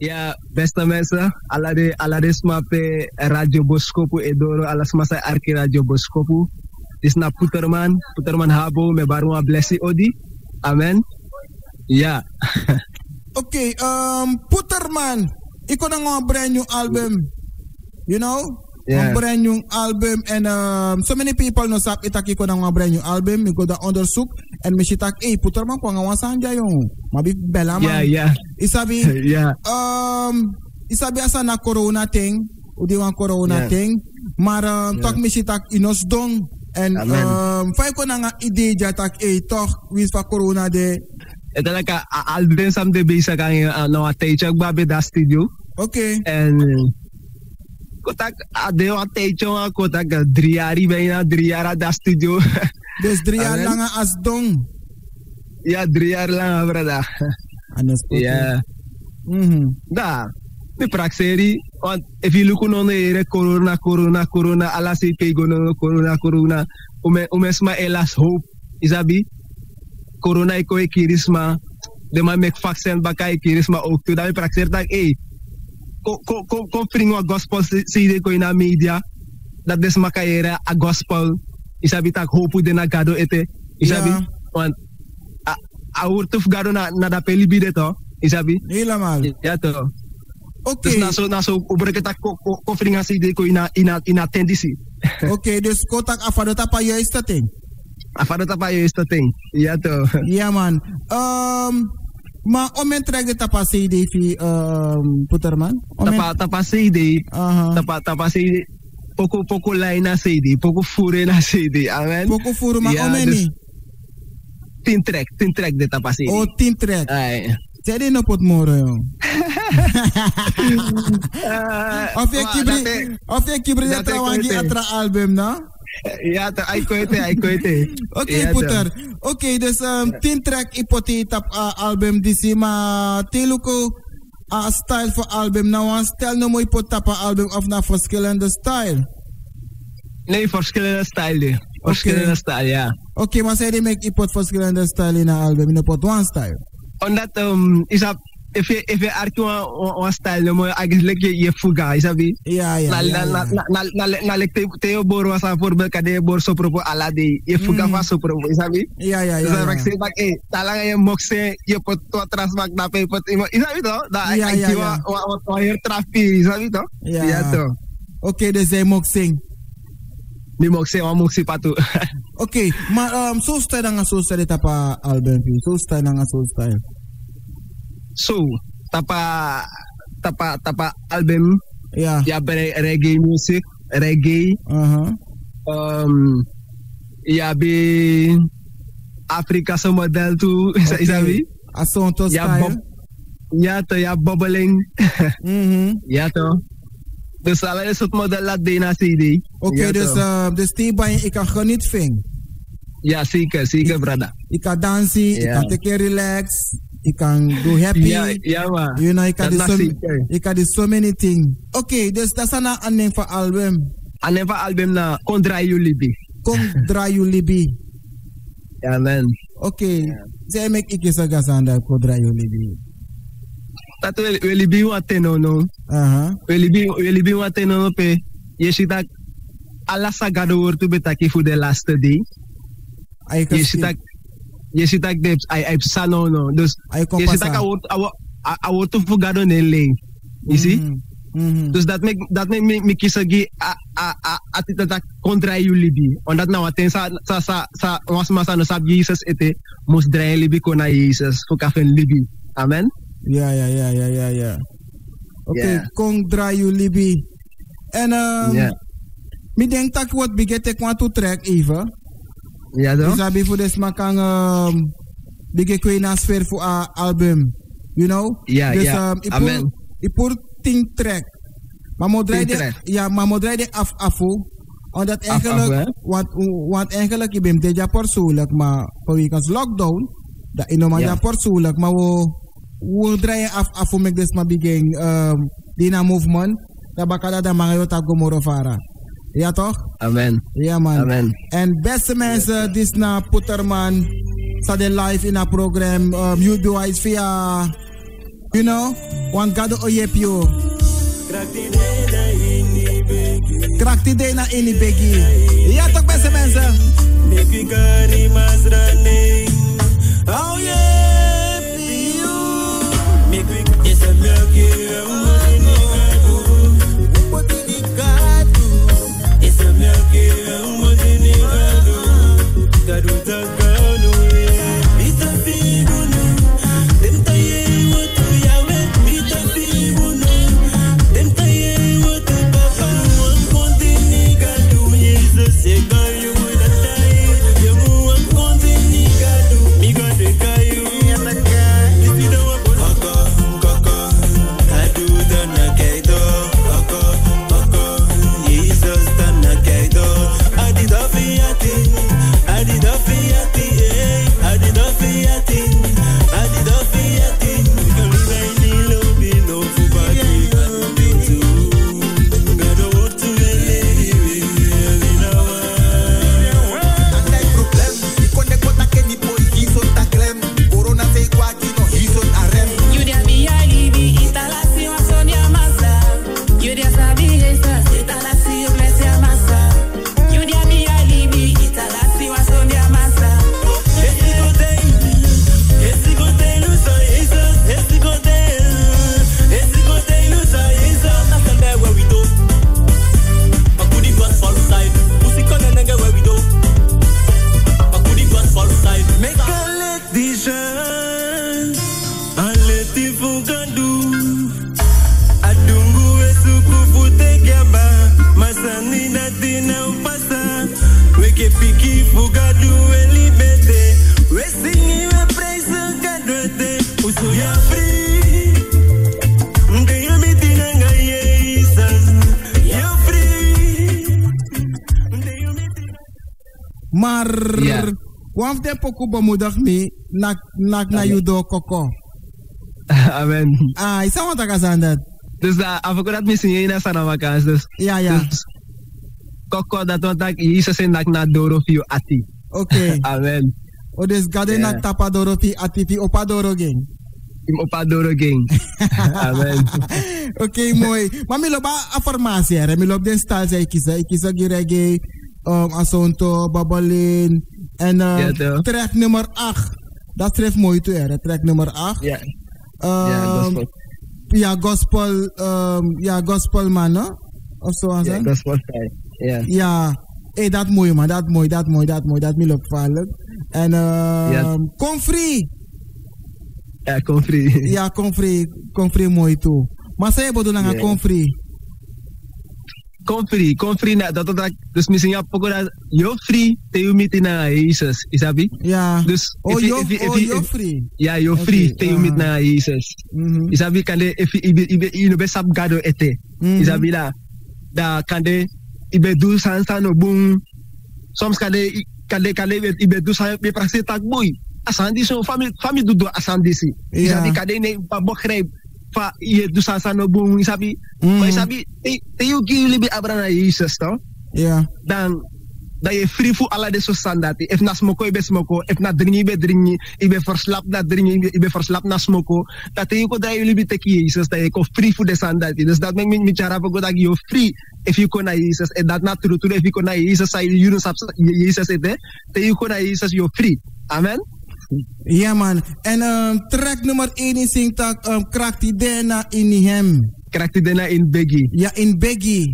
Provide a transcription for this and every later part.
Ja, beste mensen, alla de de smape Radio Boskopu edoro alla smasa arki Radio Boskopu. Dis na Puterman, Puterman habo me baruma blessi odi. Amen. Ja. Oké, um, Puterman, ik kon een brand new album. You know? Yeah. Een brand new album. En um, so many people no sap itak ik kon een brand new album. Ik go da onderzoek. En me shitak, hey, Puterman kwam gaan sanja jong. Maar bi bella man. Ja, ja. Isabi, Ja. um, isabi asa na corona thing. Udi wan corona Yeah. thing. Maar um, Yeah. toch me shitak inos dong. En Amen. um, fai kon een idee ja tak, hey, toch, wie is van corona de. Is like album sam de bezig aan uh, nou een tijdje ook bij de studio. Oké. En kotak ade een tijdje maar kotak drie jaar bijna drie jaar de studio. Dus drie jaar lang as dong. ja, drie jaar lang brada. Ja. Mhm. Da. De praxeri, want if you look on the corona, corona, corona, ala se pego no corona, corona, ume ume sma elas hope, isabi. Corona iko e kirisma, de ma mek vaccin baka e kirisma ook tu. Dan praxer tak eh. Ko ko ko ko fring wa gospel si de ko ina media. Dat des makaera a gospel. Isabi tak hope de na gado ete. Isabi. Ja. Want a a urtuf gado na na da peli bide to. Isabi. Helemaal. Ja toch. Oké, Dus na zo na zo over kita ko ko ko fringa si de ko ina ina ina tendisi. oké, dus kotak afado tapa juist dat ding. Afada tapa yo is thing. Ja toch. Ja man. Um, maar om en trek de tapa CD fi um, Puterman. Om en- Tapa tapa CD. Aha. Tapa tapa CD. Poco poco line na CD, poco fure na CD. Amen. Poko furu maar Ja, om en dus- niet. Tin track de tapa CD. Oh, tien trek. Ay. Jadi no pot moro jong. Ah, Of je kibri, of je kibri de trawangi atra album na. Ja toch, ay koite, ay. Oké, Puter. toch. Oké, dus um, tien track ipoti tap uh, album disi maar teluko a style voor album. Nou, een stijl no mooi pot tapa album of na verschillende style. Nee, verschillende stijl. Verschillende stijl, ja. Oké, maar zij die make ipot verschillende style in een album, in een pot one style. Omdat um, is dat if if you act on on style no more I guess like you fugai sabe yeah yeah na na na na na like te te boro sa por bel kade bor so propo ala de. You fuga mm. fa so propo sabe yeah yeah yeah sabe se bak eh tala eh, ya mokse, you pot to atrás bak na pe pot sabe to? Da yeah yeah yeah. o o air trafi sabe to? Yeah. To. Okay de say moxing ni moxing o moxi patu okay ma um so style nga so style tapa album so style nga so style. So, tapa tapa tapa album Ja. ya bre- reggae music, reggae Aha. um, ya be Afrika model tu, Oké. isabi? Asonto Ja, style. bob, ja to, ja bubbling, Mhm. ja to. Dus allerlei soort model laat de na CD. Oké, ja, dus, to. uh, dus die bij ik kan geniet ving. Ja, zeker, zeker, brada. Ik kan dansen, ik Ja. kan relax, ik kan do happy. Ja man. You know, kan Dat do so, do so many things. Oké, dus dat is een aanneem van album. En even album na Kondra draai je libi. Ja man. Oké, zij ik is een gazanda, kom, draai je libi. Dat wil Yulibi wat teno no. Aha. Yulibi Yulibi wat no pe. Je ziet dat betaki voor de laatste day. Ay, Je ziet dat je ziet dat de ai ai sano no. Dus je ziet dat pasa. I want to fugado nele. You see? Mhm. Mhm. Dus dat make dat make me me kisa gi a a a atita tak kontra you libi. Omdat nou aten sa sa sa sa was masa no sab Jesus ete mus drai libi kona Jesus fu kafen libi. Amen. Ja, ja, ja, ja, ja, ja. Ja. kom, draai je libi. En, um, Ja. mi denk dat wat biget ik want to track even. Ja do. Isabi voor des makang um, bige kwe na sfeer voor a album. You know? Ja, dus, ja. Um, ipur, Amen. ipur ting track. Maar mo draai Ting de, ja, maar mo draai de af afu. Omdat eigenlijk, af, want, want eigenlijk ik ben deja persoonlijk, maar voor weekends lockdown, dat ino man Ja. persoonlijk, maar we, we draaien af afu met des maar begin, um, dina movement, dat bakada da mga yota gomoro fara. Ja toch? Amen. Ja man. Amen. En beste mensen, dit is na Putterman. Sta de live in het programma. Um, UBWise via You know? Want gado oyepio. Krakti de na ini begi. Ja toch beste mensen. Maar, waf de poku bemoedig me, nak, nak na judo koko. Amen. Ah, isa wat ik aan dat. Dus uh, af dat misschien je na sana vakantie. Dus, Ja, ja. dus koko dat wat ik Jezus en dat na doro fio ati. Oké. Amen. O des gade Ja. nak tapa doro fi atifi opa doro ging. Im opa doro. Amen. Oké, mooi. Maar mi loop affirmatie, hè. Mi loop den stijl, zei kies ook reggae, um, asonto, babalin. En uh, Ja, track nummer 8. Dat schrijft mooi toe, hè. Track nummer 8. Ja. Ja, gospel. Ja, gospel, um, ja, gospel man, no? Of zo aan Ja, gospel style. Ja. Ja, hey, dat mooi man, dat mooi, dat mooi, dat mooi, dat mi loopt vallen. En uh, Ja. kom free. Ja, kom free. Ja, kom free, kom free mooi toe. Maar zij bedoelen Ja. yeah. kom free. Kom free, na dat dat dus misschien ja poko dat yo free te you meet na Jesus, isabi? Ja. Dus oh, free. Ja, free te you meet ah. na Jesus. Isabi kande if ibe ibe ino be sab gado ete. Isabi la da kande ibe du san san no boom. Soms kande i- kande kande ibe ibe du san be praxe tak boy. Asandi so fami fami du do asandi si. Isabi kande ne pa begrijp fa ye san san no boom isabi. Maar isabi te te you give libi abrana Jesus to. Ja. dan dat je free voor alle deze standaarden. If na smoko, ibe smoko. If na dringi, ibe dringi. Ibe verslap na dringi, ibe- verslap na smoko. Dat je ko dat jullie be teki Jesus, dat je ko free voor de standaarden. Dus dat maakt me jara voor dat je free. If you kon na Jesus, en dat na true true. If you kon na Jesus, say you don't sap Jesus ete. Dat je kon na Jesus, you free. Amen. Ja man, en um, track nummer ini sing tak um, Kracht die Dena in hem. Kracht die Dena in begi ya in begi,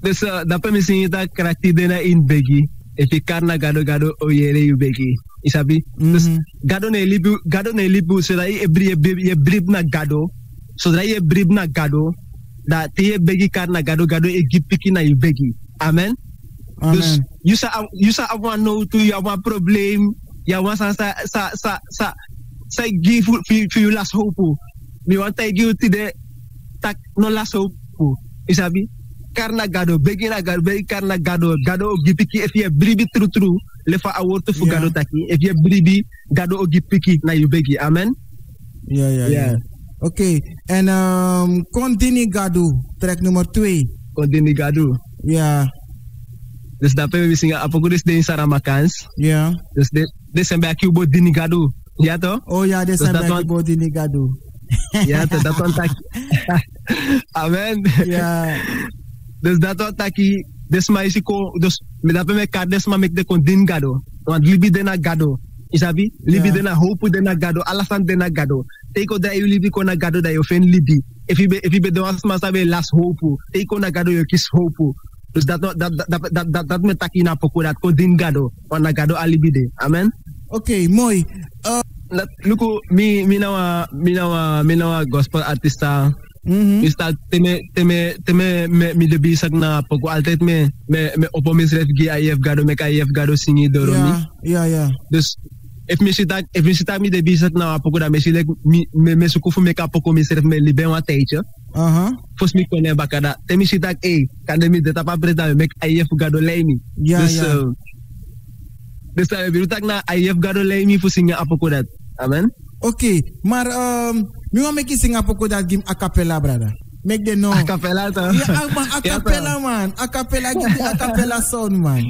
Dus uh, dapat misi kita Kracht die Dena in begi, Efi karna gado-gado oh, oyere yu begi, Isabi? Mm gado ne libu, gado ne libu, zodat je bri ye brib na gado. Zodat je brib na gado. Dat e begi karna gado-gado e gipiki na yu begi. Amen? Amen. Dus, you sa, you sa, you sa, you sa, you ya wansan sa, sa, sa, sa, sa give fu, fi, fi last hope hopo. Mi wan te you ti de tak non last hope You isabi Karna gado, begi na gado, begi karna gado, gado o gipiki if ye bribi tru tru, le fa awortu fu yeah. gado taki, if ye bribi, gado o gipiki na yu begi, amen? Yeah, yeah, yeah. yeah. Oké, okay. en um, Contini Gadu, track nomor 2. Continue Gadu? Yeah. Ya. Eh, dus daarbij we zingen Apogoris de Saramakans. Ja. Ya. Yeah. Dus Desembe aqui bo Bodini Gadu. Já tô? Oh, já December aqui o Bodini Gadu. Já tô, dat want taki. Amen. Ja. Dus dat want aqui, desma isi kon, dus me dape me kar desma mek de kon din gado. Want libi dena gado. Isabi? Libi yeah. dena hopu dena gado, alasan dena gado. Teiko da eu libi kon kona gado da eu fen libi. Efibe, efibe de wasma sabe las hopu. Teiko na gado eu kis hopu. Dus dat, dat, dat, dat, dat, dat, dat me taki na poko dat kon din gado. Want na gado alibi alibide. Amen. Ok, moi. Uh... Luko, mi, mi nawa, mi nawa, mi nawa gospel artista. Mm -hmm. Istat teme, teme, teme me, mi debi sak na poko altet me, me, me opo mis ref gi ayef gado, mek ayef gado singi doro yeah, mi. Yeah, yeah. Dus, ef mi sitak, ef mi sitak mi debi sak na poko da, me silek, mi, me, me sukufu me ka poko mis ref me liben wa teyche. Aha. Uh -huh. Fos mi konen baka da. Temi sitak, ey, kande mi deta pa preta, mek ayef gado ley mi. Yeah, dus, yeah. Dus, uh, dat we tak na IF gado leimi fu singa apoko dat. Amen. Oké, maar um, mi wa meki singa poko dat gim a cappella, brada. Make the no. A cappella ta. Ja, man, a Ja, cappella, man. A cappella, give me a cappella sound, man.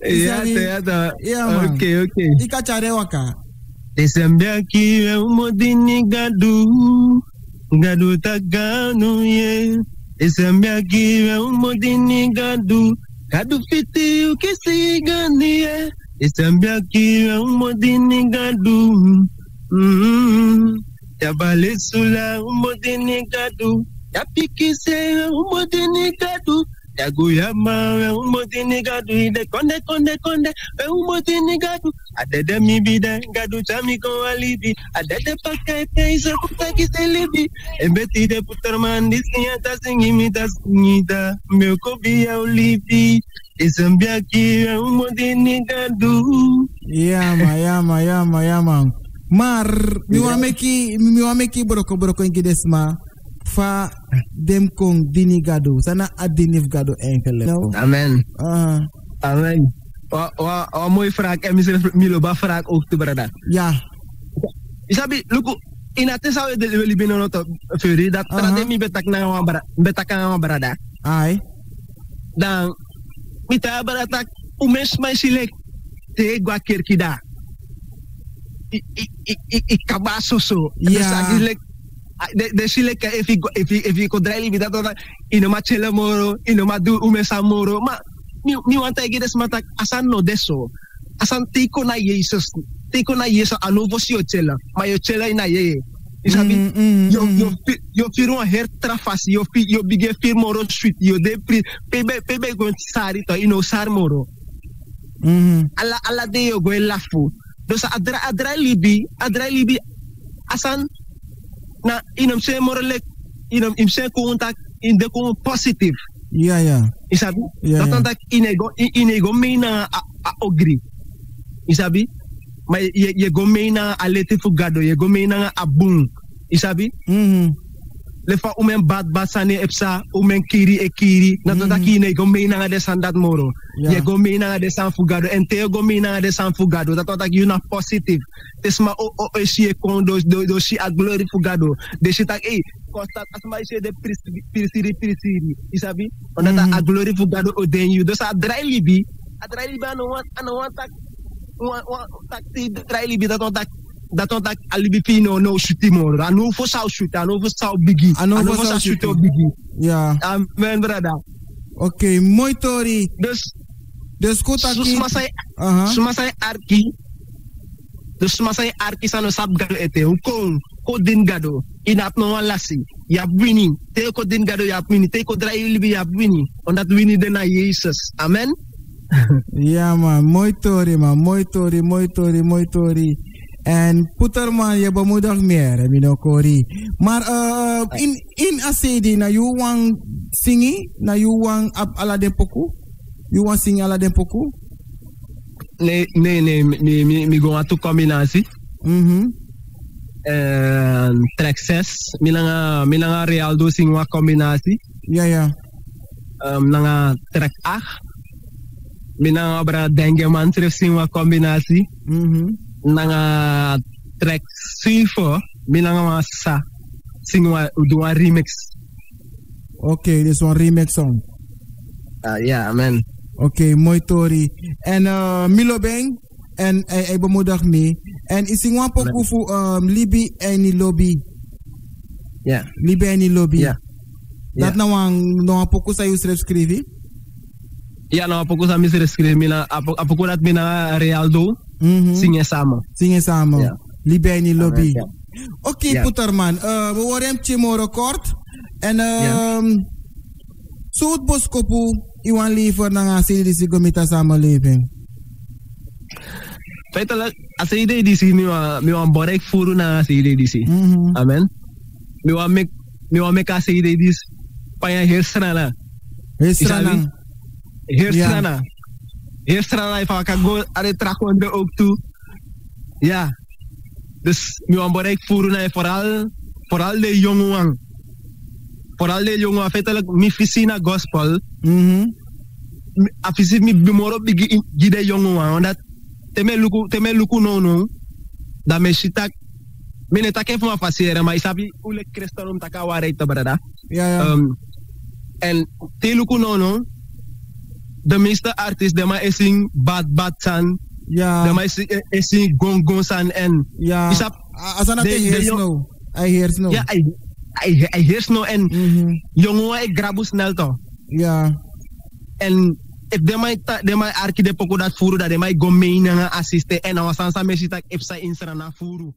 Ja, ja, ta. Ja, man. Oké, oké. Ika chare waka. Desembia kiwe umodini gadu Gadu taganu ye Desembia kiwe umodini gadu Gadu fiti ukisi gani ye E Isambia kira umodini gadu mm-hmm. mm. Yabale sula umodini gadu Yapikise umodini gadu Yagoyama, Umote Negadu, the Konde Konde Konde, Umote Negadu, Adede Mibida, Gadu Tamiko Alibi, Adede Pakete, Isakutaki Selibi, Ebeti de Puterman, Disneyata Singimita Singita, gadu. ya ma ya ma ya ma ya ma. Mar, miwameki, iya. miwameki boroko boroko ingi desma. Fa dem kong dini gado. Sana adinif gado enkele. No? Amen Uh, Amen Wa, wa, wa vraag en misschien Milo ba vraag ook te brada ja. Isabi, luku, inate sa de weli binono to feri dat Aha. trade mi betak na wa bara betak na wa. Ai. Dan mita barata umes mai silek te gwa kirkida. I i i i, i kabaso so. Dus agilek de de silek if i if i if dat ino ma chele moro, ino ma du umesa moro, ma mi mi wanta asan no deso. Asan tiko na Jesus. Tiko na Jesus anovo si o chela, ma yo chela ina ye. Isabi? Mm, mm, yo mm. yo fi- yo fir een her trafasi yo fi yo bige fir moro sweet yo de pri pebe pebe go sari to ino sar moro Mhm. ala ala de yo go lafu dus adra adra libi adra libi asan na inom se moro lek inom im se contact in de kon positive Ja, ja. isabi? Ja, dat dat inego inego meina a, a ogri. Isabi? Je je go meina alete fugado je go meina abung isabi? Mhm. Lefa umen bad bad sane epsa umen kiri e kiri. Na to taki hmm. ne go me na de san dat moro. Ja. ye go me na de san fugado. En te go me na de san fugado. Dat to taki una positive tesma o o e si e kon do do, do si a glory fugado. De si tak e constat asma ise de pirisiri pirisiri isabi hmm. onda ta a glory fugado o den you. Do sa dry libi. A dry libi ano wan ano wan tak wan wan tak dry libi dat on tak dat on tak alibi no shuti moro anu fo sa shuti anu fo sa bigi Anu anu fo fo sa sa shuti. shuti o bigi Ja. amen brada Oké, mooi Tori. dus Dus goed sus aki. masay Aha. sumasay arki. Dus sumasay arki sano sab gado ete. Ukong ko din gado. Inap no lasi yap wini te ko din gado yap wini te ko dry libi yap wini on dat wini de na Jesus. Amen? Ja man, mooi Tori man. Mooi Tori, mooi Tori, mooi Tori. En putter man, je bemoedigt meer, hè, mino Kori. Maar uh, in, in ACD, na you want singi, na you want ap ala den poku? You want singi ala den poku? nee nee nee mi mi mi go atu combinatie Mhm. en track 6 mi nanga mi nanga Realdo sing wa combinatie Ja, ja. um, nanga track 8 mi nanga bra dengue man tref sing wa combinatie Mhm. Nanga track 7 mi nanga ma sa sing wa do remix Oké, dit is een remix song. uh, yeah amen Oké, mooi Tori. En uh, Milo Beng, en hij hij bemoedigt me. En is in een pokoe voor um, Libi en die lobby. Ja. Libeni lobby. Ja. Dat Ja. nou een nou een sa you schrijf schrijven? Ja, nou, apoko sa misere skrive, mina, apo, apoko dat mina Realdo, Mhm. Singe Signé Sama. singe Sama. Ya. Yeah. Libeni Lobby. Yeah. Ya. Puterman. Uh, eh, we worden Chimoro kort. En um, zo het boskopu, Iwan Liever, dan gaan ze die gomita samenleving. Feitelijk, als je disi die mi wan borek furu na si die die Amen. Mi wan mek mi wan mek as die die paya hersrana. Hersrana. Hersrana. Ya. Heerstrana, if ik go, are trakonde ook toe. Ja. Dus, mi wa borek furu na, vooral, vooral de jongen. Vooral de jongen, feitelijk, mi visie na gospel. Mhm. afisi mi bimoro bigi gide yongo wa onda teme luku teme luku no no da me shitak mine take fuma fasiere ma isabi ule kristalum taka ware ita barada Ja, ja. um, en te luku no no de meeste artiest de ma esing bad bad san de ja. ma esing, esing gong gong san en Ja. Isap, Als de- hij de heers nou. Hij heers nou. ja ai heers no en Mhm. jongo wa e grabu snel to Ja. en if de mai ta de mai arki de poko dat furu da de mai go meina assiste en awasan sa mesita if sa insra na furu